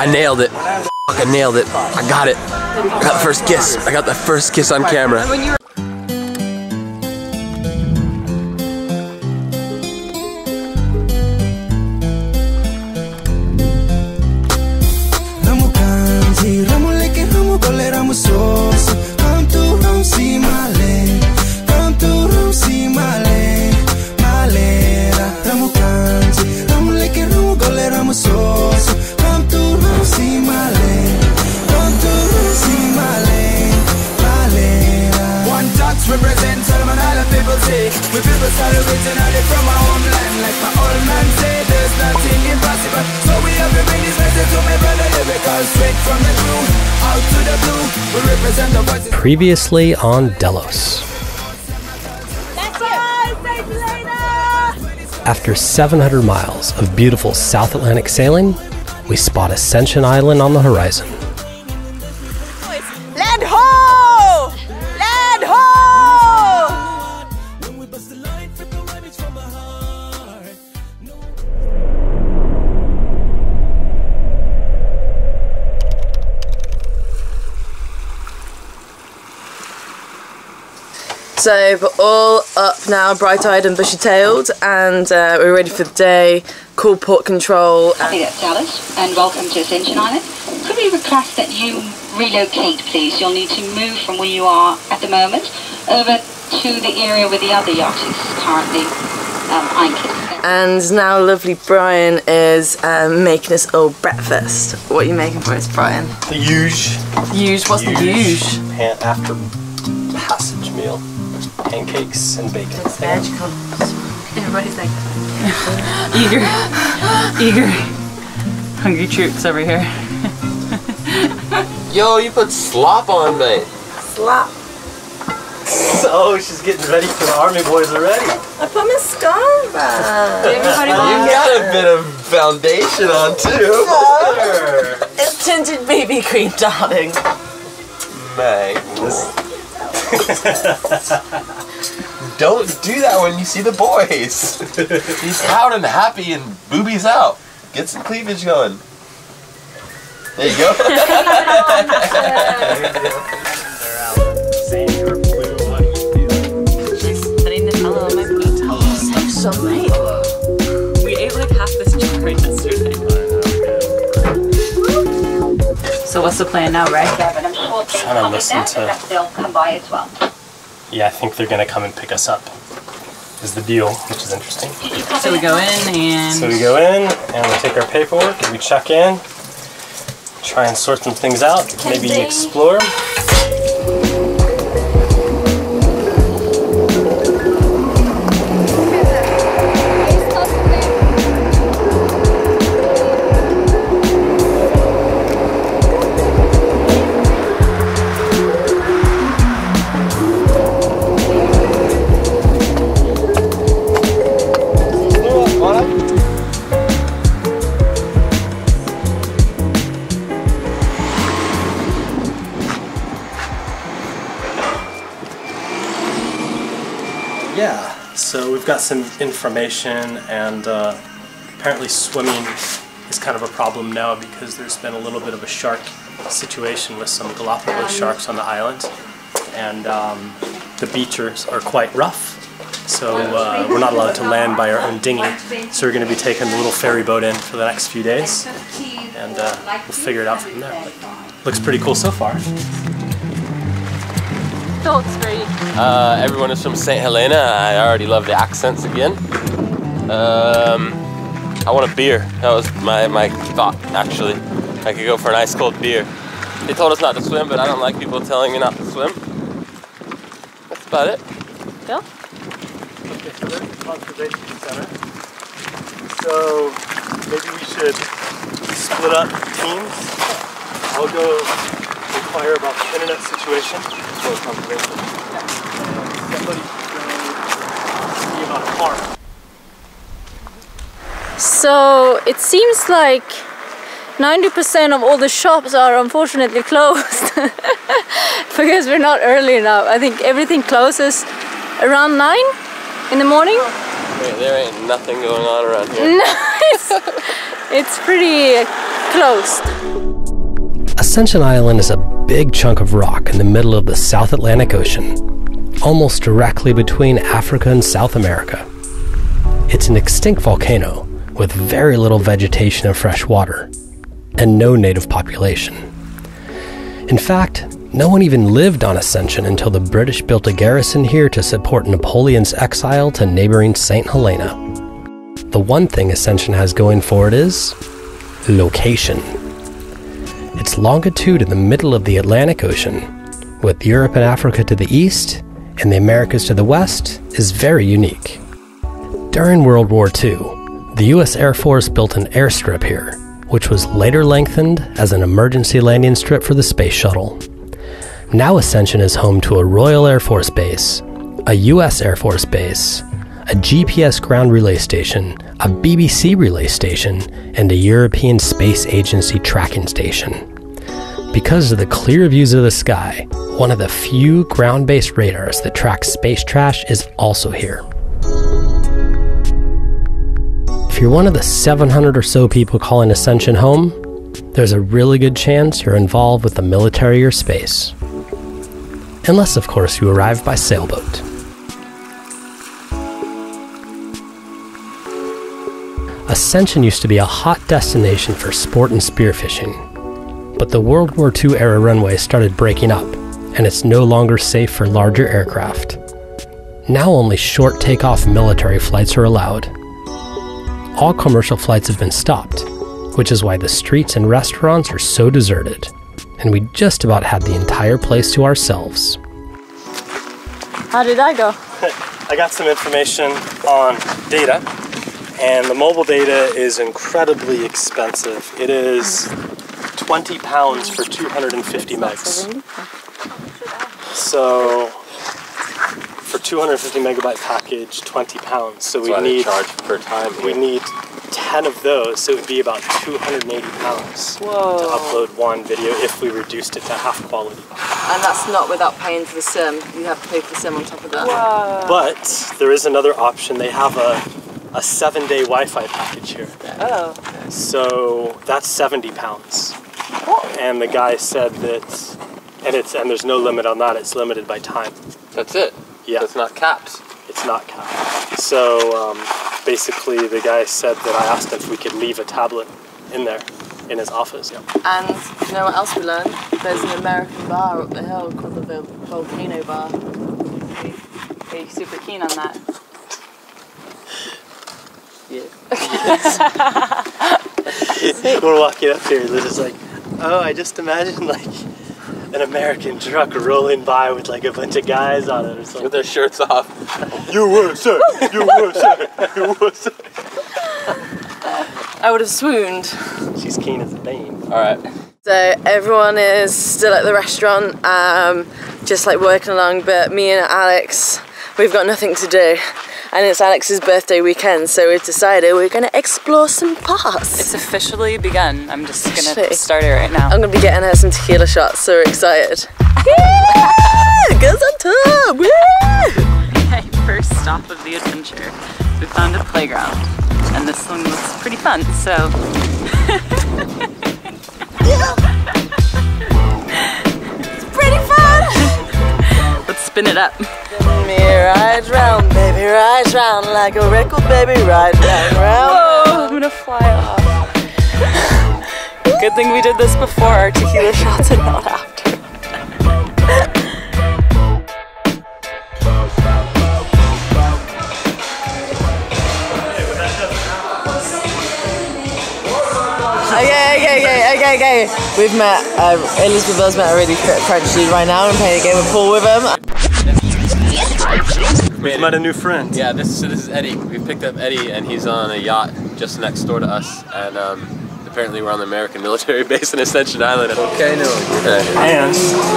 I nailed it. I nailed it. I got it. I got the first kiss. I got the first kiss on camera. Previously on Delos. After 700 miles of beautiful South Atlantic sailing, we spot Ascension Island on the horizon. So we're all up now, bright-eyed and bushy-tailed, and uh, we're ready for the day. Cool port control. I think that's Delos, and welcome to Ascension Island. Could we request that you relocate, please? You'll need to move from where you are at the moment over to the area where the other yacht is currently um, anchored. And now lovely Brian is um, making us all breakfast. What are you making for us, Brian? The huge, Huge. What's the huge? after passage meal, pancakes and bacon. Magical. Everybody's like eager, eager, hungry troops over here. Yo, you put slop on, mate. Slop. Oh, she's getting ready for the army boys already. I put my mascara. Everybody You got a bit of foundation on too. It's tinted baby cream, darling. Magnus. Don't do that when you see the boys. He's proud and happy and boobies out. Get some cleavage going. There you go. Putting the pillow on my feet. So mate. We ate like half this jar yesterday. So what's the plan now, right? Yeah, I'm trying to listen in to- there, they'll come by as well. Yeah, I think they're gonna come and pick us up. Is the deal, which is interesting. So we go in and So we go in and we take our paperwork, we check in, try and sort some things out, maybe explore. Some information, and uh, apparently swimming is kind of a problem now because there's been a little bit of a shark situation with some Galapagos sharks on the island, and um, the beaches are quite rough. So uh, we're not allowed to land by our own dinghy. So we're going to be taking the little ferry boat in for the next few days, and uh, we'll figure it out from there. But looks pretty cool so far. Thoughts, Brady? Uh, everyone is from St. Helena. I already love the accents again. Um, I want a beer. That was my, my thought, actually. I could go for an ice cold beer. They told us not to swim, but I don't like people telling me not to swim. That's about it. Bill? Okay, so there's the conservation center. So maybe we should split up teams. I'll go inquire about the internet situation for conservation. And somebody should go about a. So it seems like 90% of all the shops are unfortunately closed because we're not early enough. I think everything closes around 9 in the morning. There, there ain't nothing going on around here. No, it's, it's pretty closed. Ascension Island is a big chunk of rock in the middle of the South Atlantic Ocean, almost directly between Africa and South America. It's an extinct volcano with very little vegetation and fresh water, and no native population. In fact, no one even lived on Ascension until the British built a garrison here to support Napoleon's exile to neighboring St. Helena. The one thing Ascension has going for it is location. Its longitude in the middle of the Atlantic Ocean, with Europe and Africa to the east and the Americas to the west, is very unique. During World War II, the US Air Force built an airstrip here, which was later lengthened as an emergency landing strip for the space shuttle. Now Ascension is home to a Royal Air Force base, a US Air Force base, a GPS ground relay station, a BBC relay station, and a European Space Agency tracking station. Because of the clear views of the sky, one of the few ground based radars that tracks space trash is also here. If you're one of the 700 or so people calling Ascension home, there's a really good chance you're involved with the military or space. Unless, of course, you arrive by sailboat. Ascension used to be a hot destination for sport and spearfishing, but the World War II era runway started breaking up, and it's no longer safe for larger aircraft. Now only short takeoff military flights are allowed. All commercial flights have been stopped, which is why the streets and restaurants are so deserted, and we just about had the entire place to ourselves. How did I go? I got some information on data, and the mobile data is incredibly expensive. It is 20 pounds for 250 megs. So, for 250 megabyte package, 20 pounds. So we That's why they need charge per time. we need 10 of those, so it would be about 280 pounds to upload one video if we reduced it to half quality. And that's not without paying for the sim. You have to pay for the sim on top of that. But there is another option. They have a, a seven day Wi Fi package here. Oh. So that's 70 pounds. And the guy said that, and it's and there's no limit on that. It's limited by time. That's it. Yeah. It's not capped. It's not capped. So um, basically, the guy said that I asked if we could leave a tablet in there, in his office. Yeah. And you know what else we learned? There's an American bar up the hill called the Vol- Volcano Bar. Are you super keen on that? Yeah. We're walking up here. Liz is like, oh, I just imagine like an American truck rolling by with like a bunch of guys on it or something. With their shirts off. you would sir USA, USA, USA. I would have swooned. She's keen as a Bane. All right. So everyone is still at the restaurant, um, just like working along. But me and Alex, we've got nothing to do, and it's Alex's birthday weekend, so we've decided we're gonna explore some parts. It's officially begun. I'm just gonna start it right now. I'm gonna be getting her some tequila shots, so we're excited. yeah! Girls on top! Woo! Okay, first stop of the adventure. We found a playground, and this one looks pretty fun. So Pretty spin it up. Me ride round, baby, ride round like a record, baby, ride round, round. Oh, I'm gonna fly off. Good thing we did this before our tequila shots and not after. Okay, okay, okay, okay. We've met, uh, Elizabeth Bill's met a really cr- crunch dude right now and playing a game of pool with him. We've met a new friend. Yeah, this so this is Eddie. We picked up Eddie, and he's on a yacht just next door to us, and um, apparently we're on the American military base in Ascension Island. Okay, no. Okay. And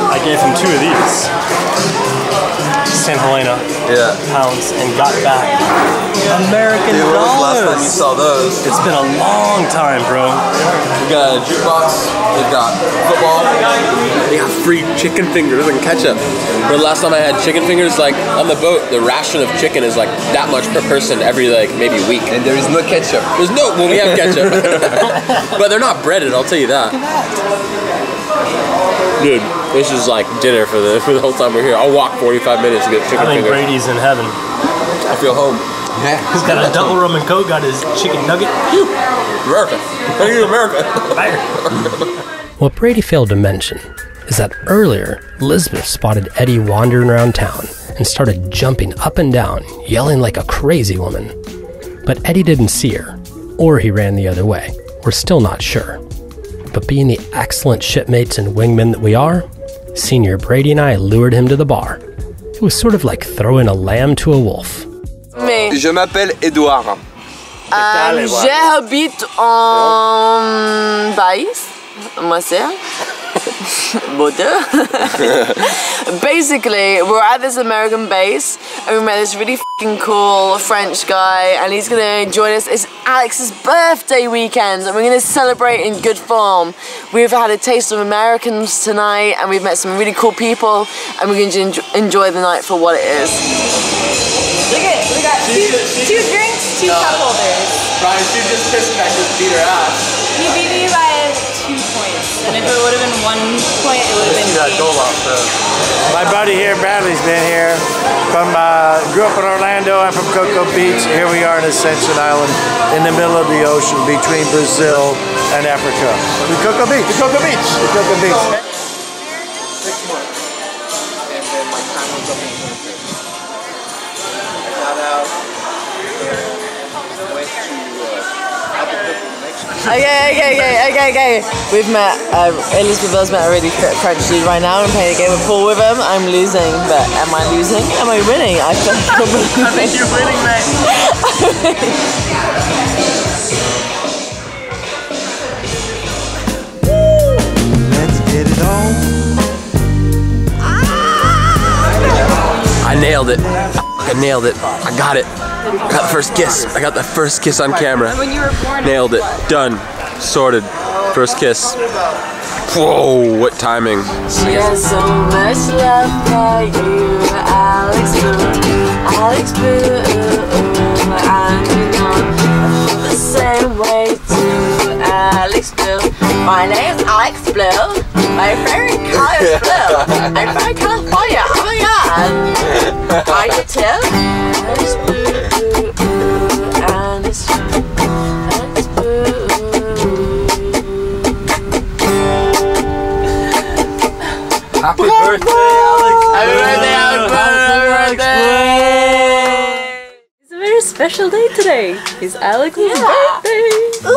I gave him two of these. St. Helena Yeah. pounds and got back American Dude, when was the last dollars. time you saw those? It's been a long time, bro. We got a jukebox. We've got football. We got free chicken fingers and ketchup. But the last time I had chicken fingers, like on the boat, the ration of chicken is like that much per person every like maybe week. And there is no ketchup. There's no. Well, we have ketchup, but they're not breaded. I'll tell you that. Dude, this is like dinner for the for the whole time we're here. I'll walk 45 minutes to get I chicken think fingers. Brady's in heaven. I feel home. Yeah. He's got a double rum and coke, got his chicken nugget. America. Thank you, America. What Brady failed to mention is that earlier, Elizabeth spotted Eddie wandering around town and started jumping up and down, yelling like a crazy woman. But Eddie didn't see her, or he ran the other way. We're still not sure. But being the excellent shipmates and wingmen that we are, Senior Brady and I lured him to the bar. It was sort of like throwing a lamb to a wolf. Me. Je m'appelle Edouard. Euh, J'habite en Baïs. Moi, c'est Bordeaux. Basically, we're at this American base and we met this really fucking cool French guy and he's gonna join us. It's Alex's birthday weekend and we're gonna celebrate in good form. We've had a taste of Americans tonight and we've met some really cool people and we're gonna enjoy- enjoy the night for what it is. Look at we got two, two drinks, two cup holders. Brian, she just pissed back just beat her ass. You beat me by two points, and if it would have been one point, it would have been eight. My buddy here, Bradley's been here. From uh, grew up in Orlando. I'm from Cocoa Beach. Here we are in Ascension Island, in the middle of the ocean between Brazil and Africa. The Cocoa Beach. The Cocoa Beach. The Cocoa Beach. Six months. And then my time was up in Winnipeg. I got out and went to Albuquerque, Mexico. Okay, okay, okay, okay, okay. We've met, uh, Elizabeth has met a really cr- French dude right now. I'm playing a game of pool with him. I'm losing, but am I losing? Am I winning? I feel I'm winning. I think you're winning, mate. Let's get it on. I nailed it. I nailed it. I got it. I got the first kiss. I got the first kiss on camera. When you were born. Nailed it. Done. Sorted. First kiss. Whoa, what timing. She has so much love for you, Alex Blue. Alex Blue, and you know the same way too, Alex Blue. My name's Alex Blue. My favorite color is blue. I'm from California. Oh my god. Are you too? special day today. It's Alex's birthday. Ooh,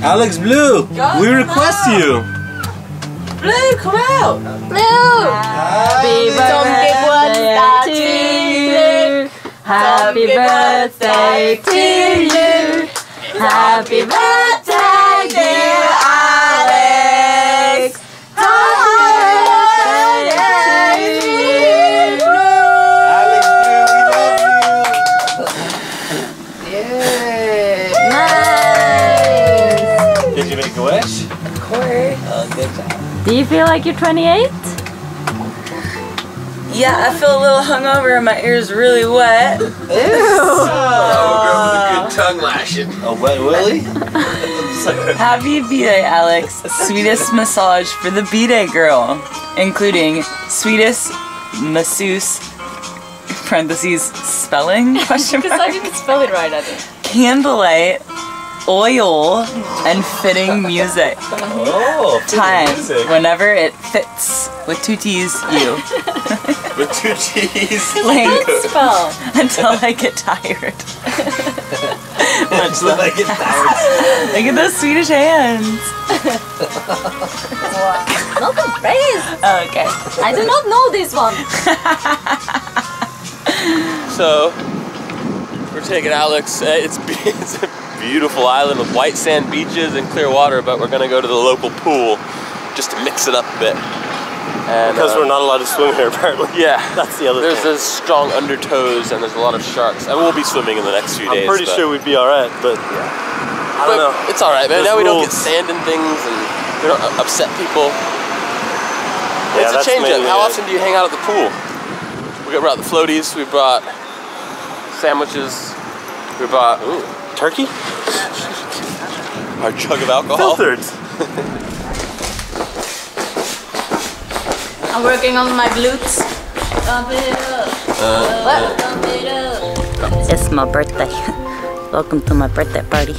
Alex Blue, we request you. Blue, come out. Blue. Happy birthday to you. Happy birthday to you. Happy birthday, Do you feel like you're 28? Yeah, I feel a little hungover and my ears really wet. Ew. oh, girl, Good uh, tongue lashing. A wet willy? Happy B-Day, Alex. Sweetest massage for the B-Day girl, including sweetest masseuse, parentheses, spelling, question Because I didn't spell it right, I think. candlelight, oil, and fitting music. Oh, Time, music. whenever it fits, with two T's, you. With two T's. Like, Spell. until I get tired. Much Until I get tired. Look at those Swedish hands. Not the phrase. Oh, okay. I do not know this one. So, we're taking Alex. uh, It's, it's a beautiful island with white sand beaches and clear water, but we're gonna go to the local pool just to mix it up a bit. And, Because uh, we're not allowed to swim here, apparently. Yeah, That's the other there's thing. there's strong undertows and there's a lot of sharks. And we'll be swimming in the next few days. I'm pretty but- sure we'd be alright, but I don't know. It's all right, man. There's now we don't get sand and things, and we don't upset people. Yeah, it's a change up. How it. often do you hang out at the pool? We got brought the floaties. We brought sandwiches. We brought ooh, Turkey? our jug of alcohol. Filtered. I'm working on my glutes. Pump it up. Pump it up. It's my birthday. Welcome to my birthday party.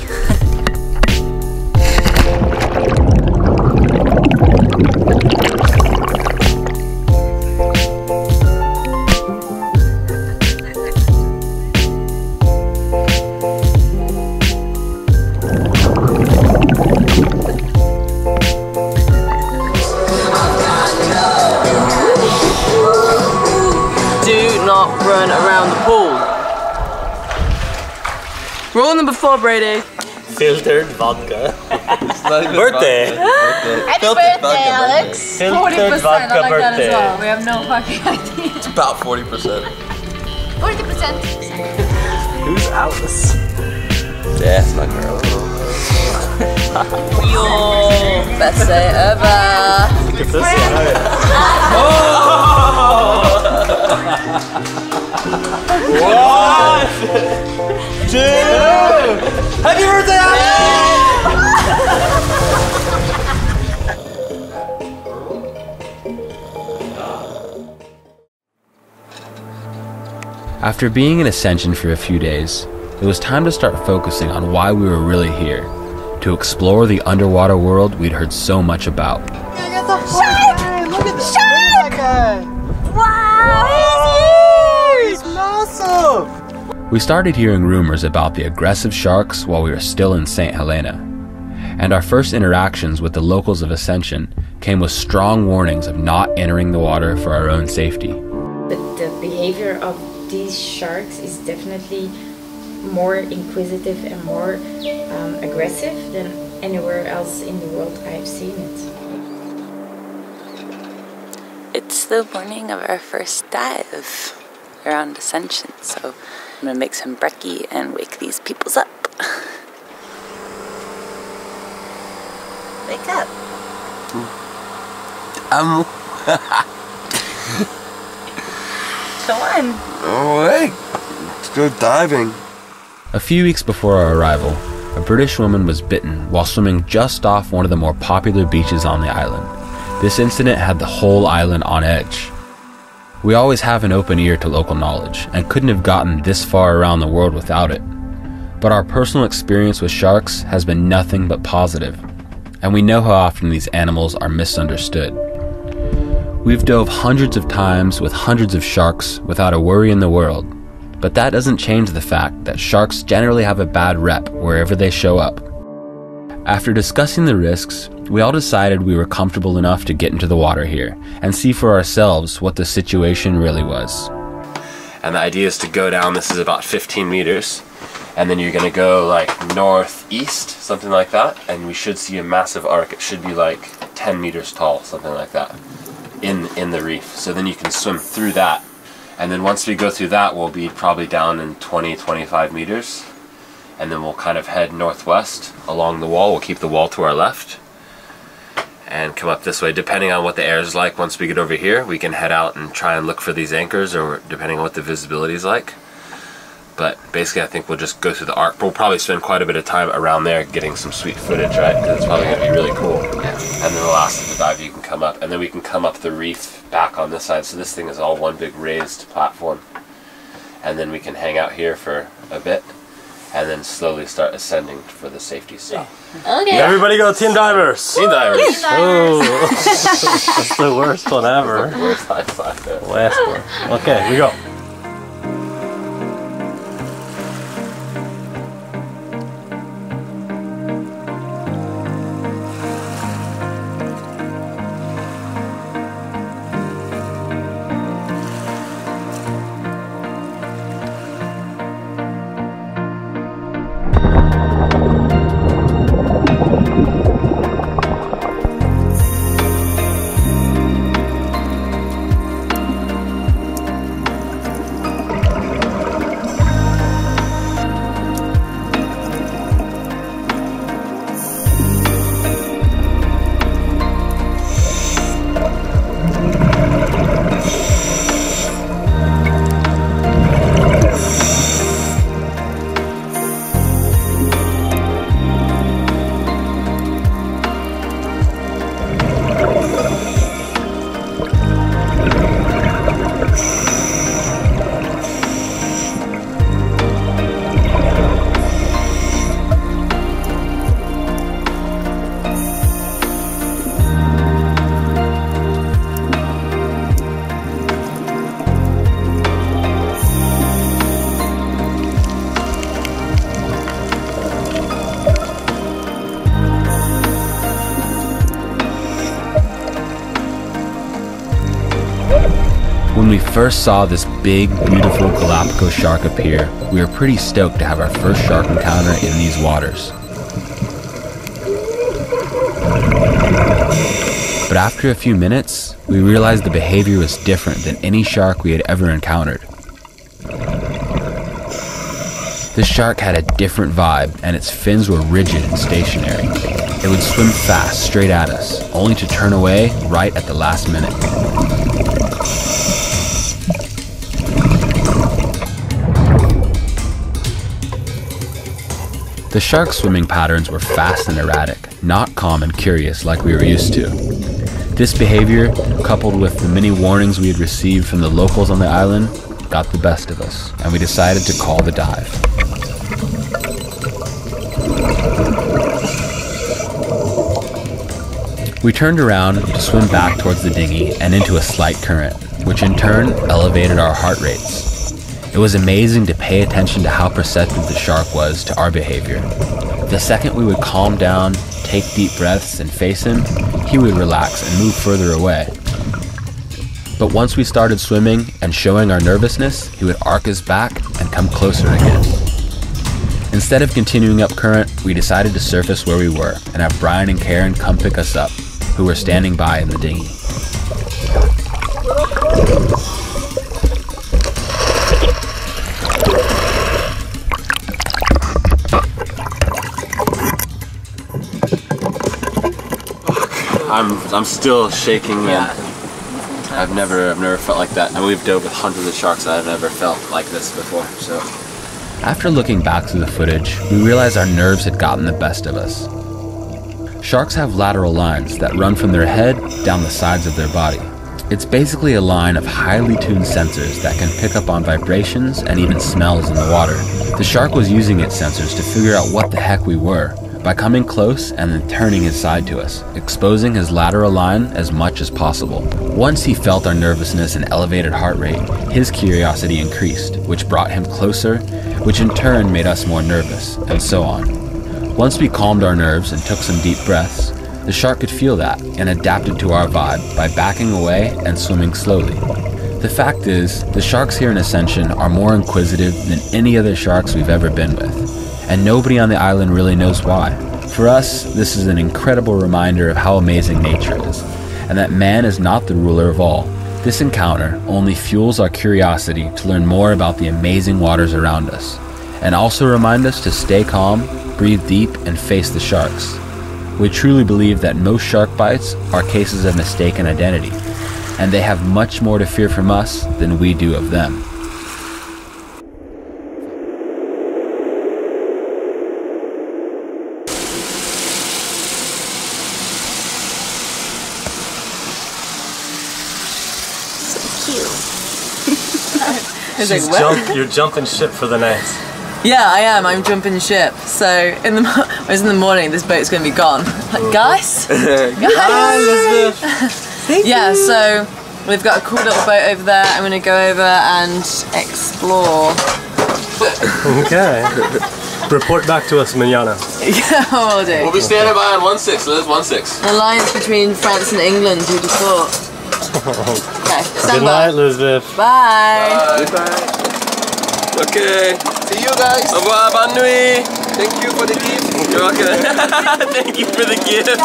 Rule number Brady. Filtered vodka. Birthday. Happy Filtered birthday, vodka Alex. Filtered 40%. Vodka like that as birthday. well. We have no fucking idea. It's about 40%. 40%. Who's Alice? Yeah, it's my girl. Yo, best day ever. Look at this What? Dude! Happy birthday, After being in Ascension for a few days, it was time to start focusing on why we were really here to explore the underwater world we'd heard so much about. We started hearing rumors about the aggressive sharks while we were still in St. Helena, and our first interactions with the locals of Ascension came with strong warnings of not entering the water for our own safety. But the behavior of these sharks is definitely more inquisitive and more um, aggressive than anywhere else in the world I've seen it. It's the morning of our first dive around Ascension, so I'm gonna make some brekkie and wake these peoples up. Wake up. I'm Come on. awake. Let's go diving. A few weeks before our arrival, a British woman was bitten while swimming just off one of the more popular beaches on the island. This incident had the whole island on edge. We always have an open ear to local knowledge and couldn't have gotten this far around the world without it. But our personal experience with sharks has been nothing but positive, and we know how often these animals are misunderstood. We've dove hundreds of times with hundreds of sharks without a worry in the world, but that doesn't change the fact that sharks generally have a bad rep wherever they show up. After discussing the risks, we all decided we were comfortable enough to get into the water here and see for ourselves what the situation really was. And the idea is to go down. This is about 15 meters, and then you're gonna go like northeast, something like that, and we should see a massive arc. It should be like 10 meters tall, something like that, in in the reef. So then you can swim through that, and then once we go through that, we'll be probably down in 20, 25 meters, and then we'll kind of head northwest along the wall. We'll keep the wall to our left. And come up this way, depending on what the air is like. Once we get over here, we can head out and try and look for these anchors, or depending on what the visibility is like. But basically, I think we'll just go through the arc. We'll probably spend quite a bit of time around there getting some sweet footage, right? Because it's probably going to be really cool. And then the last of the dive, you can come up, and then we can come up the reef back on this side. So this thing is all one big raised platform, and then we can hang out here for a bit, and then slowly start ascending for the safety stuff. Okay. Everybody go Team Divers! Team divers. Oh, that's the worst one ever. Worst high five there. Last one. Okay, we go. First saw this big, beautiful Galapagos shark appear, we were pretty stoked to have our first shark encounter in these waters. But after a few minutes, we realized the behavior was different than any shark we had ever encountered. This shark had a different vibe, and its fins were rigid and stationary. It would swim fast straight at us, only to turn away right at the last minute. The shark's swimming patterns were fast and erratic, not calm and curious like we were used to. This behavior, coupled with the many warnings we had received from the locals on the island, got the best of us, and we decided to call the dive. We turned around to swim back towards the dinghy and into a slight current, which in turn elevated our heart rates. It was amazing to pay attention to how perceptive the shark was to our behavior. The second we would calm down, take deep breaths, and face him, he would relax and move further away. But once we started swimming and showing our nervousness, he would arc his back and come closer again. Instead of continuing up current, we decided to surface where we were and have Brian and Karen come pick us up, who were standing by in the dinghy. I'm I'm still shaking man. I've never I've never felt like that. And we've dove with hundreds of sharks and I've never felt like this before. So After looking back through the footage, we realized our nerves had gotten the best of us. Sharks have lateral lines that run from their head down the sides of their body. It's basically a line of highly tuned sensors that can pick up on vibrations and even smells in the water. The shark was using its sensors to figure out what the heck we were by coming close and then turning his side to us, exposing his lateral line as much as possible. Once he felt our nervousness and elevated heart rate, his curiosity increased, which brought him closer, which in turn made us more nervous, and so on. Once we calmed our nerves and took some deep breaths, the shark could feel that and adapted to our vibe by backing away and swimming slowly. The fact is, the sharks here in Ascension are more inquisitive than any other sharks we've ever been with and nobody on the island really knows why. For us, this is an incredible reminder of how amazing nature is, and that man is not the ruler of all. This encounter only fuels our curiosity to learn more about the amazing waters around us, and also remind us to stay calm, breathe deep, and face the sharks. We truly believe that most shark bites are cases of mistaken identity, and they have much more to fear from us than we do of them. It's She's what? jump, you're jumping ship for the night. Yeah, I am. I'm jumping ship. So in the mo- was in the morning. This boat's gonna be gone. Oh. Like, guys, guys. yeah. So we've got a cool little boat over there. I'm gonna go over and explore. Okay. Report back to us, manana. yeah, will do. We'll be standing by on 1-6, Liz, 1-6. An alliance between France and England. Who'd have thought? Okay, Good by. night, Elizabeth. Bye. Bye. Okay. See you guys. Au revoir, bonne nuit. Thank you for the gift. You're welcome. Thank you for the gift.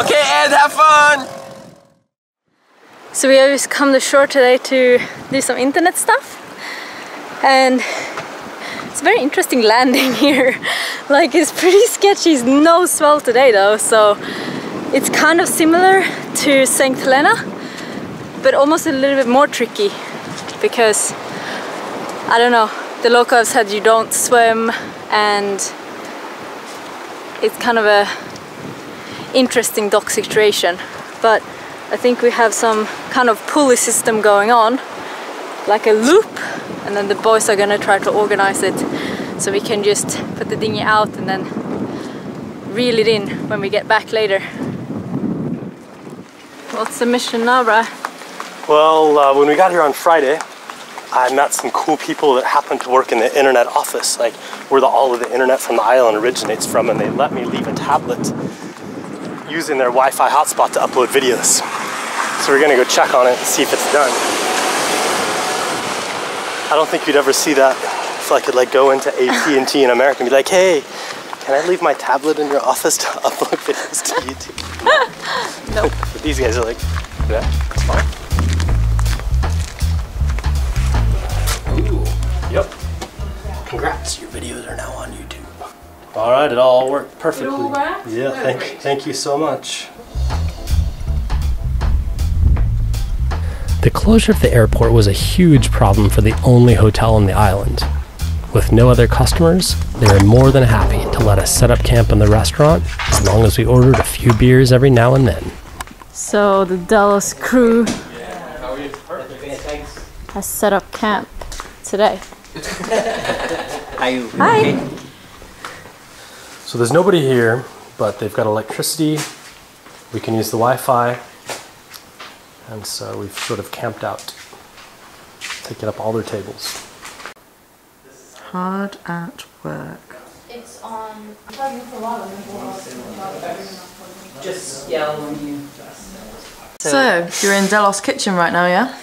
okay, and have fun. So we have just come to shore today to do some internet stuff and it's very interesting landing here. like it's pretty sketchy, it's no swell today though so it's kind of similar to St. Helena but almost a little bit more tricky because I don't know, the locals said you don't swim and it's kind of a interesting dock situation but I think we have some kind of pulley system going on like a loop and then the boys are gonna try to organize it so we can just put the dinghy out and then reel it in when we get back later. What's the mission now? Well, uh, when we got here on Friday, I met some cool people that happen to work in the internet office, like where the, all of the internet from the island originates from, and they let me leave a tablet using their Wi-Fi hotspot to upload videos. So we're gonna go check on it and see if it's done. I don't think you'd ever see that if I could like go into AT&T in America and be like, hey, can I leave my tablet in your office to upload videos to YouTube? Nope. But these guys are like, yeah, it's fine. Ooh, yep. Congrats, your videos are now on YouTube. All right, it all worked perfectly. all? Yeah, thank, thank you so much. The closure of the airport was a huge problem for the only hotel on the island. With no other customers, they were more than happy to let us set up camp in the restaurant as long as we ordered a few beers every now and then. So the Delos crew has set up camp today. Hi. Hi. So there's nobody here, but they've got electricity. We can use the Wi-Fi. And so we've sort of camped out, taking up all their tables. Hard at work. It's on. Just yell when you. So, you're in Delos kitchen right now, yeah?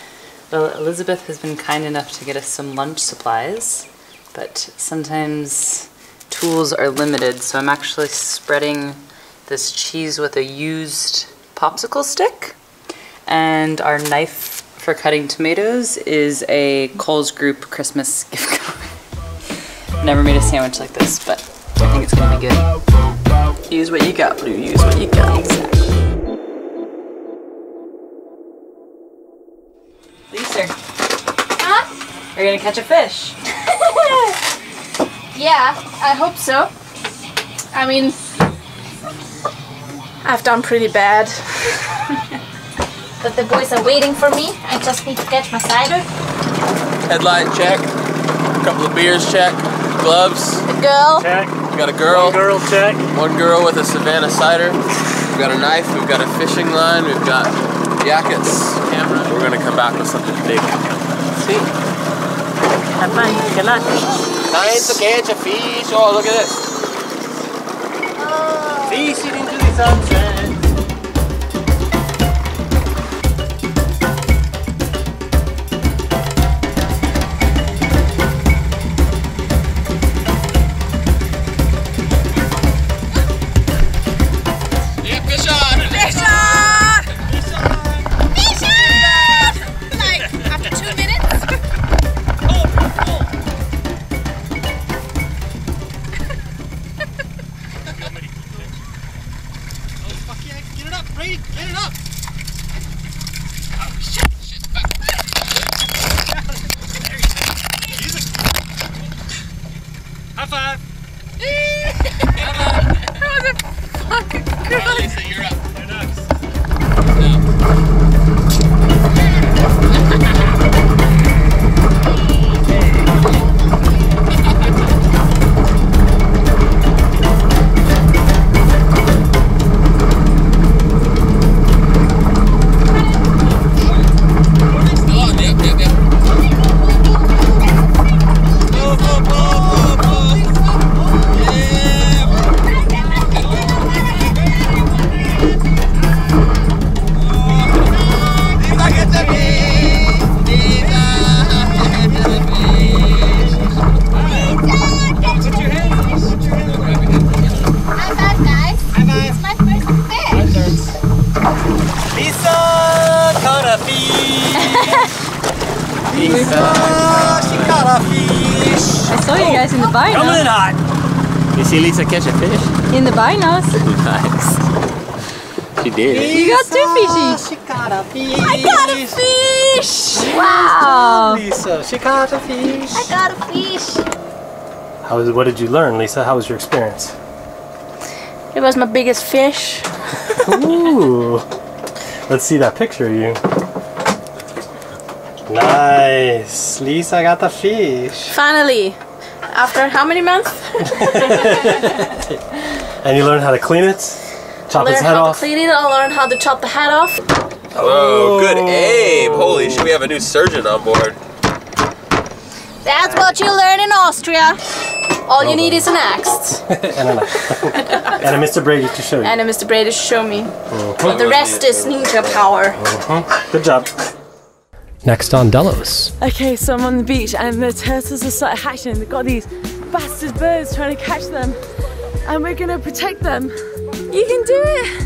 Well, Elizabeth has been kind enough to get us some lunch supplies, but sometimes tools are limited, so I'm actually spreading this cheese with a used popsicle stick. And our knife for cutting tomatoes is a Coles Group Christmas gift card. Never made a sandwich like this, but I think it's gonna be good. Use what you got, Blue. Use what you got. Exactly. Lisa, Huh? are you gonna catch a fish? yeah, I hope so. I mean, I've done pretty bad. But the boys are waiting for me. I just need to get my cider. Headlight check. A couple of beers check. Gloves. The girl. Check. We got a girl. One girl check. One girl with a Savanna cider. We've got a knife. We've got a fishing line. We've got jackets. Camera. We're gonna come back with something big. See? Have fun. Good luck. Time to catch a fish. Oh, look at this. Oh. Fishing into the sunset. Five. that was a fucking good. Lisa, you're up. Oh, guys in the binos. Coming in hot. You see Lisa catch a fish? In the binos. nice. She did. You got two fishies. She caught a fish. I got a fish! Wow! Lisa, she caught a fish. I got a fish. How was, what did you learn, Lisa? How was your experience? It was my biggest fish. Ooh. Let's see that picture of you. Nice. Lisa got the fish. Finally, after how many months? And you learn how to clean it? Chop its learn head how off? to clean it. I learned how to chop the head off. Oh, good Abe. Holy shit, we have a new surgeon on board. That's what you learn in Austria. All you need is an axe and, a, and a Mr. Brady to show you. and a Mr. Brady to show me. Mhm. But the rest is ninja power. Mhm. Good job. Next on Delos. Okay, so I'm on the beach and the turtles have started hatching. They've got these bastard birds trying to catch them. And we're gonna protect them. You can do it!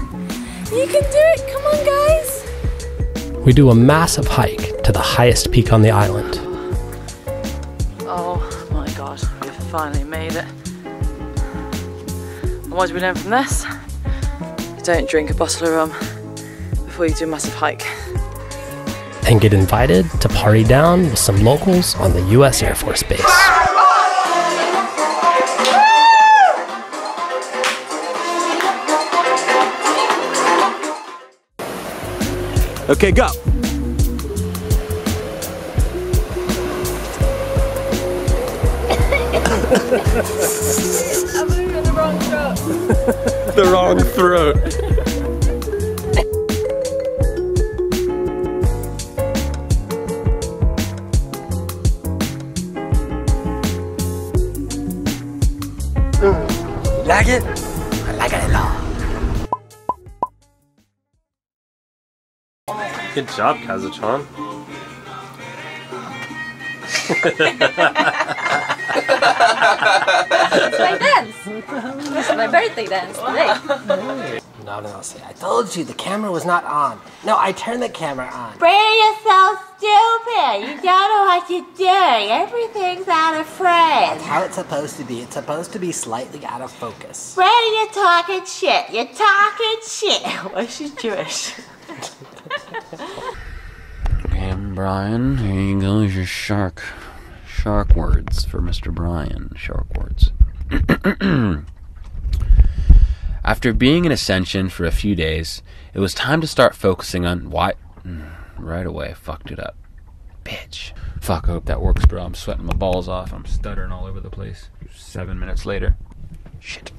You can do it! Come on, guys! We do a massive hike to the highest peak on the island. Oh my god, we've finally made it. And what do we learn from this? Don't drink a bottle of rum before you do a massive hike. And get invited to party down with some locals on the U.S. Air Force Base. Okay, go. I'm moving the wrong throat. the wrong throat. Like it? I like it a lot. Good job, Kazzatron. It's my dance. It's my birthday dance today. No, no, no. See, I told you the camera was not on. No, I turned the camera on. Brady, you're so stupid. You don't know what you're doing. Everything's out of frame. That's how it's supposed to be. It's supposed to be slightly out of focus. Brady, you're talking shit. You're talking shit. Why she's Jewish? And Brian, here you go. Your shark, shark words for Mr. Brian. Shark words. After being in Ascension for a few days, it was time to start focusing on why. Hmm, Right away, fucked it up. Bitch. Fuck, I hope that works, bro. I'm sweating my balls off. I'm stuttering all over the place. Seven minutes later. Shit.